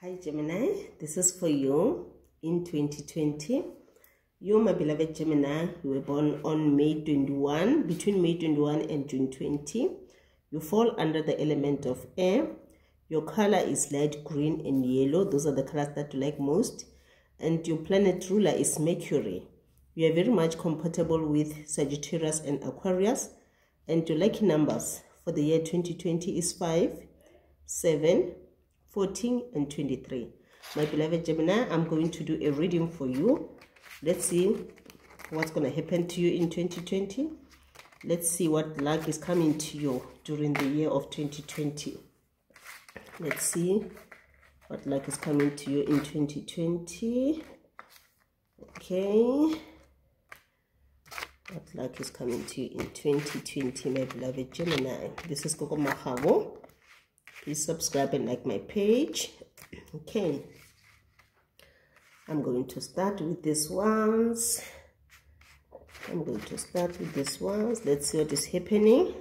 Hi Gemini, this is for you in 2020. You, my beloved Gemini, you were born on May 21, between May 21 and June 20. You fall under the element of air. Your color is light green and yellow. Those are the colors that you like most. And your planet ruler is Mercury. You are very much compatible with Sagittarius and Aquarius. And your lucky numbers for the year 2020 is 5, 7, 14 and 23 my beloved gemini i'm going to do a reading for you. Let's see what's going to happen to you in 2020 let's see what luck is coming to you during the year of 2020 let's see what luck is coming to you in 2020 okay. What luck is coming to you in 2020 my beloved gemini? This is Gogo Makgabo please subscribe and like my page. Okay. I'm going to start with this ones. I'm going to start with this ones. Let's see what is happening.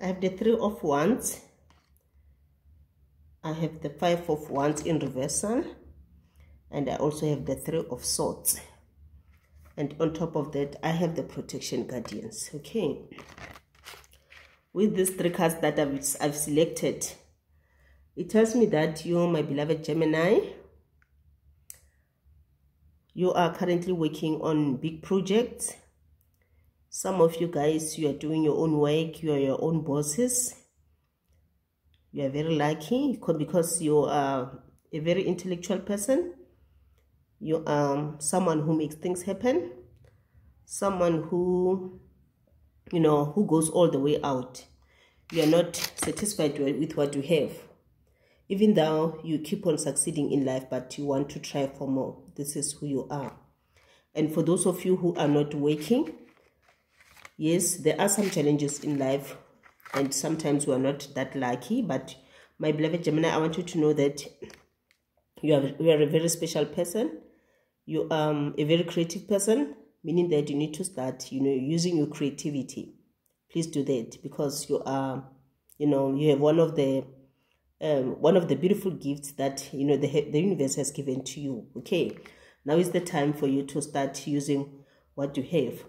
I have the three of wands. I have the five of wands in reversal. And i also have the three of swords. And on top of that i have the protection guardians. Okay. With these three cards that I've, I've selected it tells me that you, my beloved Gemini, you are currently working on big projects. Some of you guys, you are doing your own work. You are your own bosses. You are very lucky because you are a very intellectual person. You are someone who makes things happen. Someone who, you know, who goes all the way out. You are not satisfied with what you have even though you keep on succeeding in life, but you want to try for more. This is who you are. And for those of you who are not working, yes, there are some challenges in life, and sometimes we are not that lucky. But my beloved Gemini, I want you to know that you are, you are a very special person. You are um, a very creative person, meaning that you need to start, you know, using your creativity. Please do that because you are, you know, you have one of the um, one of the beautiful gifts that you know the, the universe has given to you okay? Now is the time for you to start using what you have.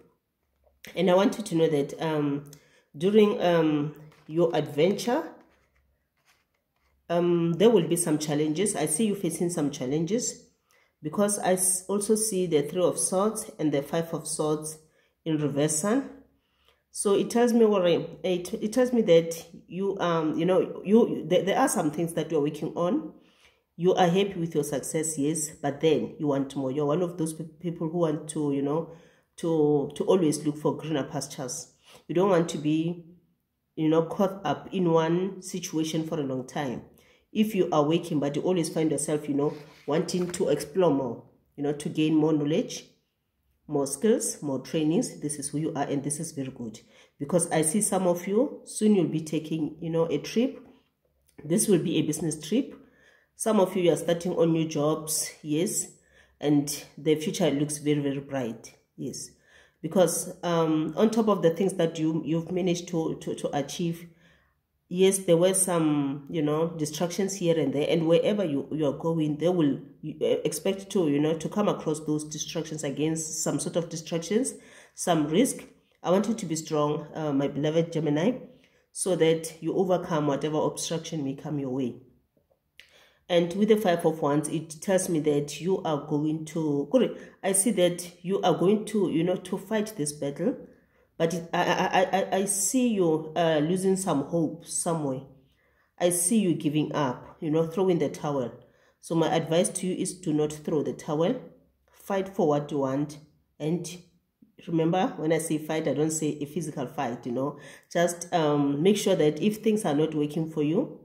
And i want you to know that um, during um, your adventure um, there will be some challenges. I see you facing some challenges because i also see the three of swords and the five of swords in reversal so it tells me what it, it tells me that you um you know you there, there are some things that you're working on. You are happy with your success yes but then you want more. You're one of those people who want to you know to to always look for greener pastures. You don't want to be you know caught up in one situation for a long time. If you are working but you always find yourself you know wanting to explore more you know to gain more knowledge more skills, more trainings. This is who you are and this is very good. Because I see some of you, soon you'll be taking, you know, a trip. This will be a business trip. Some of you are starting on new jobs, yes. And the future looks very, very bright, yes. Because um, on top of the things that you, you've managed to, to, to achieve, yes, there were some, you know, distractions here and there. And wherever you, you are going, they will uh, expect to, you know, to come across those distractions against some sort of distractions, some risk. I want you to be strong, uh, my beloved Gemini, so that you overcome whatever obstruction may come your way. And with the Five of Wands, it tells me that you are going to, I see that you are going to, you know, to fight this battle but I, I, I, I see you uh, losing some hope somewhere. I see you giving up, you know, throwing the towel. So my advice to you is to not throw the towel. Fight for what you want. And remember, when I say fight, I don't say a physical fight, you know. Just um, make sure that if things are not working for you,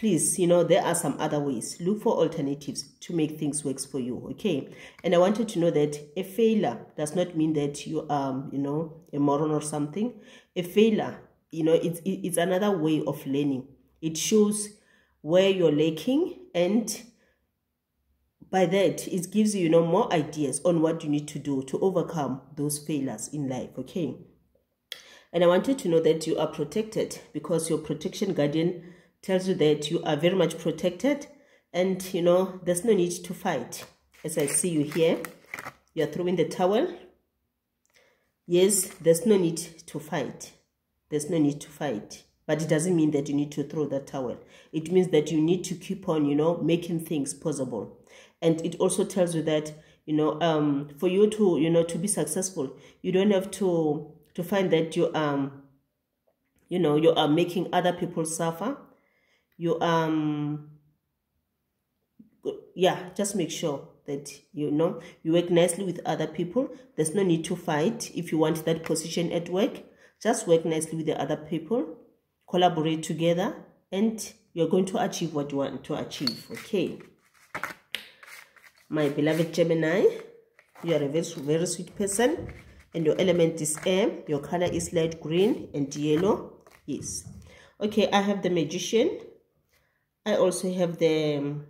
please, you know, there are some other ways. Look for alternatives to make things work for you, okay? And I wanted to know that a failure does not mean that you are, um, you know, a moron or something. A failure, you know, it's, it's another way of learning. It shows where you're lacking and by that, it gives you, you know, more ideas on what you need to do to overcome those failures in life, okay? And I wanted to know that you are protected because your protection guardian tells you that you are very much protected and you know there's no need to fight. As i see you here you're throwing the towel. Yes there's no need to fight. There's no need to fight. But it doesn't mean that you need to throw that towel. It means that you need to keep on you know making things possible. And it also tells you that you know um for you to you know to be successful you don't have to to find that you um you know you are making other people suffer you um yeah just make sure that you know you work nicely with other people. There's no need to fight if you want that position at work. Just work nicely with the other people collaborate together and you're going to achieve what you want to achieve okay? My beloved gemini you are a very, very sweet person and your element is air your color is light green and yellow yes. Okay i have the magician i also have the um,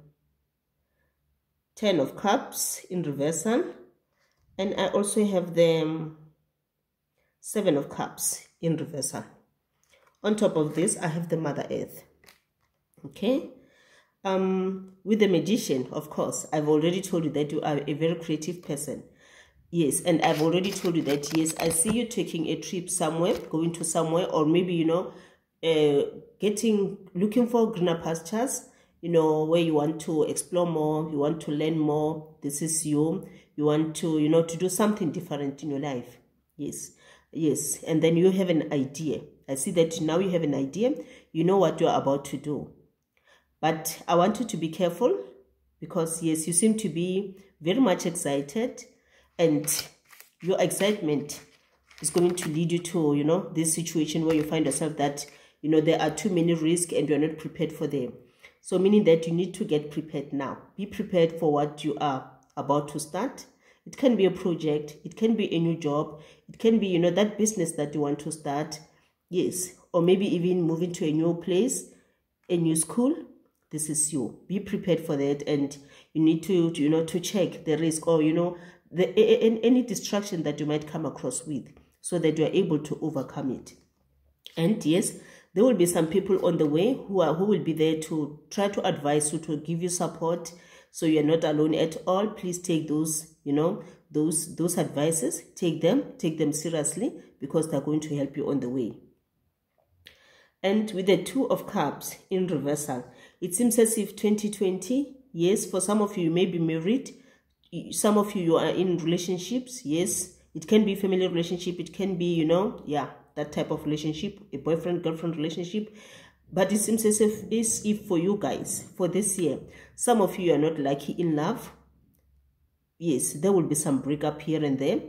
ten of cups in reversal and i also have the um, seven of cups in reversal on top of this i have the mother earth. Okay? Um with the magician of course i've already told you that you are a very creative person. Yes and i've already told you that yes i see you taking a trip somewhere going to somewhere or maybe you know uh getting looking for greener pastures you know where you want to explore more you want to learn more this is you. You want to you know to do something different in your life. Yes yes. And then you have an idea. I see that now you have an idea. You know what you're about to do. But I want you to be careful because, yes, you seem to be very much excited and your excitement is going to lead you to, you know, this situation where you find yourself that, you know, there are too many risks and you're not prepared for them. So meaning that you need to get prepared now. Be prepared for what you are about to start. It can be a project. It can be a new job. It can be, you know, that business that you want to start. Yes. Or maybe even moving to a new place, a new school, this is you be prepared for that and you need to, you know to check the risk or you know the any distraction that you might come across with so that you are able to overcome it and yes there will be some people on the way who are who will be there to try to advise you to give you support so you're not alone at all please take those you know those those advices take them take them seriously because they're going to help you on the way and with the two of cups in reversal it seems as if 2020, yes, for some of you, you may be married. Some of you, you are in relationships. Yes, it can be family relationship. It can be, you know, yeah, that type of relationship, a boyfriend-girlfriend relationship. But it seems as if, as if for you guys, for this year, some of you are not lucky in love. Yes, there will be some breakup here and there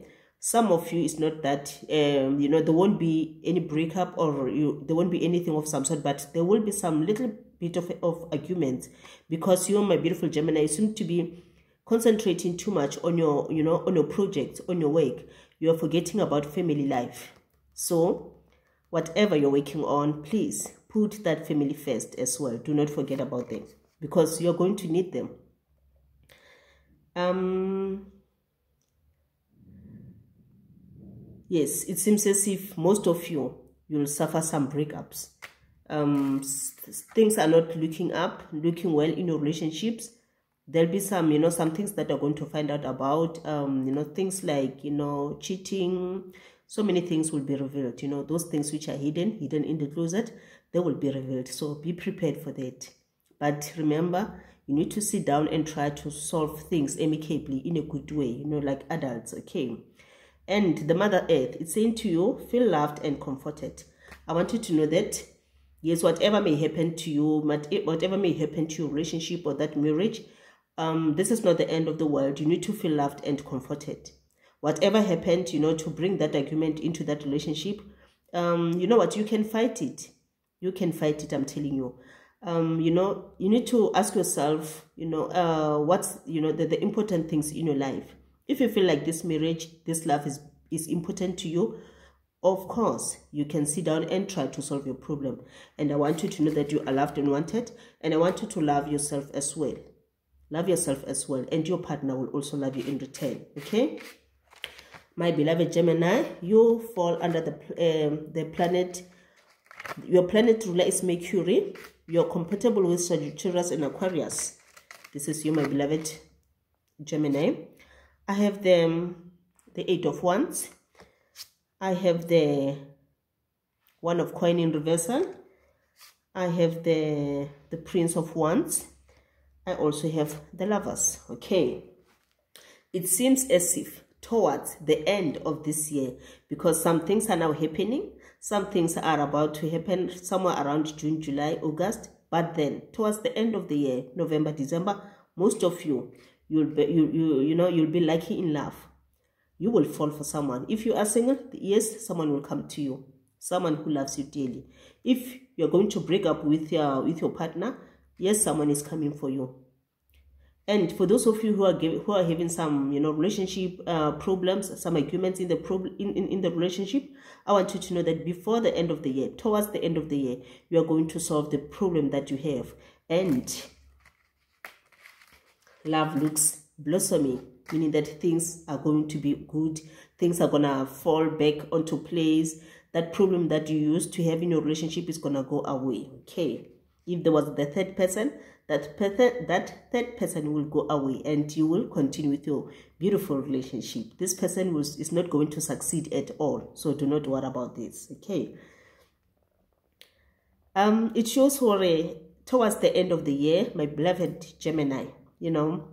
some of you is not that um you know there won't be any breakup or you there won't be anything of some sort but there will be some little bit of, of argument because you, my beautiful Gemini, seem to be concentrating too much on your, you know, on your project, on your work. You are forgetting about family life. So, whatever you're working on, please put that family first as well. Do not forget about them because you're going to need them. Um, yes, it seems as if most of you, you'll suffer some breakups um, things are not looking up, looking well in your relationships, there'll be some, you know, some things that are going to find out about, um, you know, things like, you know, cheating, so many things will be revealed, you know, those things which are hidden, hidden in the closet, they will be revealed. So be prepared for that. But remember, you need to sit down and try to solve things amicably in a good way, you know, like adults, okay? And the Mother Earth, it's saying to you, feel loved and comforted. I want you to know that yes whatever may happen to you whatever may happen to your relationship or that marriage um this is not the end of the world you need to feel loved and comforted whatever happened you know to bring that argument into that relationship um you know what you can fight it you can fight it i'm telling you um you know you need to ask yourself you know uh what's you know the, the important things in your life if you feel like this marriage this love is is important to you of course, you can sit down and try to solve your problem. And I want you to know that you are loved and wanted. And I want you to love yourself as well. Love yourself as well. And your partner will also love you in return. Okay? My beloved Gemini, you fall under the, um, the planet. Your planet ruler is Mercury. You're compatible with Sagittarius and Aquarius. this is you my beloved gemini i have the the eight of wands i have the one of coin in reversal i have the the prince of wands i also have the lovers okay it seems as if towards the end of this year because some things are now happening some things are about to happen somewhere around june july august but then towards the end of the year november december most of you you'll be you, you you know you'll be lucky in love. You will fall for someone. If you are single yes someone will come to you. Someone who loves you dearly. If you're going to break up with your with your partner yes someone is coming for you and for those of you who are who are having some you know relationship uh, problems some arguments in the problem in, in, in the relationship i want you to know that before the end of the year towards the end of the year you are going to solve the problem that you have. And love looks blossoming meaning that things are going to be good. Things are gonna fall back onto place. That problem that you used to have in your relationship is gonna go away okay? If there was the third person that person that third person will go away and you will continue with your beautiful relationship. This person was is not going to succeed at all. So do not worry about this okay? Um it shows for towards the end of the year my beloved gemini you know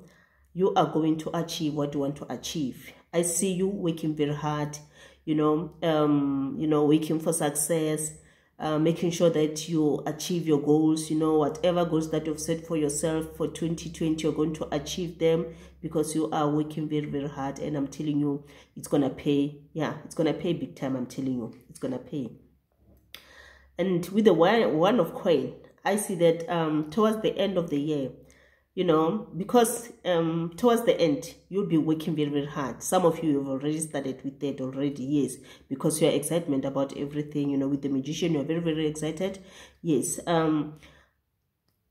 you are going to achieve what you want to achieve. I see you working very hard you know um you know working for success uh, making sure that you achieve your goals you know whatever goals that you've set for yourself for 2020 you're going to achieve them because you are working very very hard. And i'm telling you it's gonna pay. Yeah it's gonna pay big time i'm telling you. It's gonna pay. And with the one one of coin i see that um towards the end of the year you know, because um, towards the end, you'll be working very, very hard. Some of you have already started with that already, yes, because your excitement about everything, you know, with the magician, you're very, very excited. Yes. Um,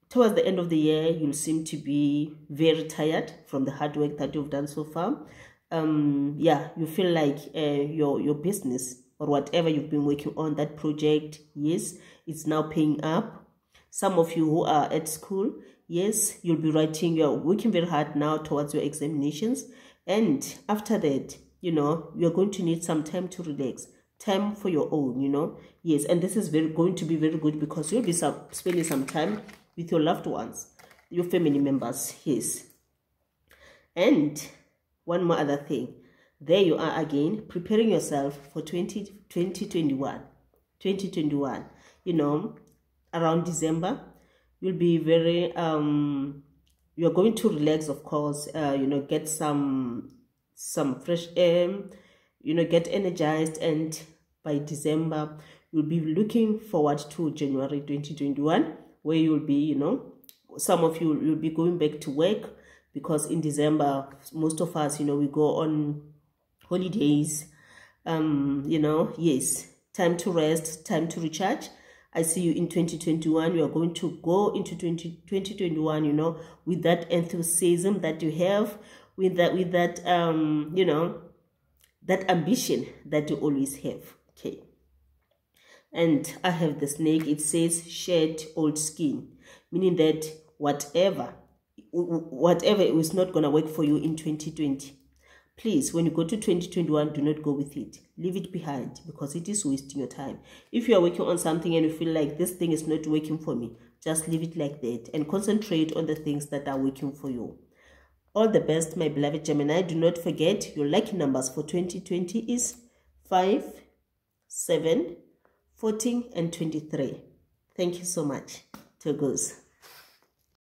towards the end of the year, you'll seem to be very tired from the hard work that you've done so far. Um, yeah, you feel like uh, your, your business or whatever you've been working on, that project, yes, it's now paying up. Some of you who are at school, yes you'll be writing you're working very hard now towards your examinations. And after that you know you're going to need some time to relax time for your own you know. Yes and this is very going to be very good because you'll be spending some time with your loved ones your family members yes. And one more other thing. There you are again preparing yourself for 20, 2021 2021 you know around december you'll be very um you're going to relax of course uh you know get some some fresh air you know get energized and by december you'll be looking forward to january 2021 where you'll be you know some of you will be going back to work because in december most of us you know we go on holidays. Um you know yes time to rest time to recharge I see you in 2021. You are going to go into 20, 2021, you know, with that enthusiasm that you have, with that, with that, um, you know, that ambition that you always have. Okay. And I have the snake. It says shed old skin, meaning that whatever, whatever is not going to work for you in 2020, Please, when you go to 2021, do not go with it. Leave it behind because it is wasting your time. If you are working on something and you feel like this thing is not working for me, just leave it like that and concentrate on the things that are working for you. All the best, my beloved Gemini. Do not forget your lucky numbers for 2020 is 5, 7, 14, and 23. Thank you so much. To goes.